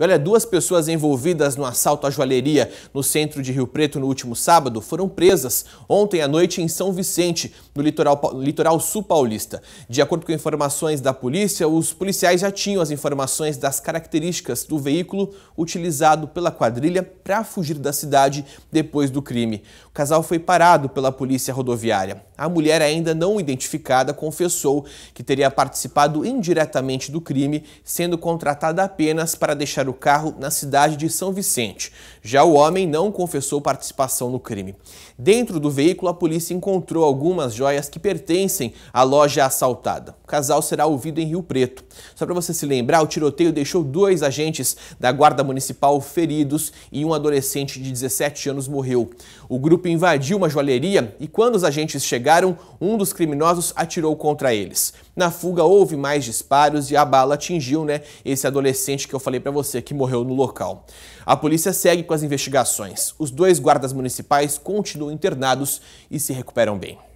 Olha, duas pessoas envolvidas no assalto à joalheria no centro de Rio Preto no último sábado foram presas ontem à noite em São Vicente, no litoral, litoral sul paulista. De acordo com informações da polícia, os policiais já tinham as informações das características do veículo utilizado pela quadrilha para fugir da cidade depois do crime. O casal foi parado pela polícia rodoviária. A mulher, ainda não identificada, confessou que teria participado indiretamente do crime, sendo contratada apenas para deixar o carro na cidade de São Vicente. Já o homem não confessou participação no crime. Dentro do veículo, a polícia encontrou algumas joias que pertencem à loja assaltada. O casal será ouvido em Rio Preto. Só para você se lembrar, o tiroteio deixou dois agentes da Guarda Municipal feridos e um adolescente de 17 anos morreu. O grupo invadiu uma joalheria e, quando os agentes chegaram, um dos criminosos atirou contra eles. Na fuga, houve mais disparos e a bala atingiu né, esse adolescente que eu falei para você que morreu no local. A polícia segue com as investigações. Os dois guardas municipais continuam internados e se recuperam bem.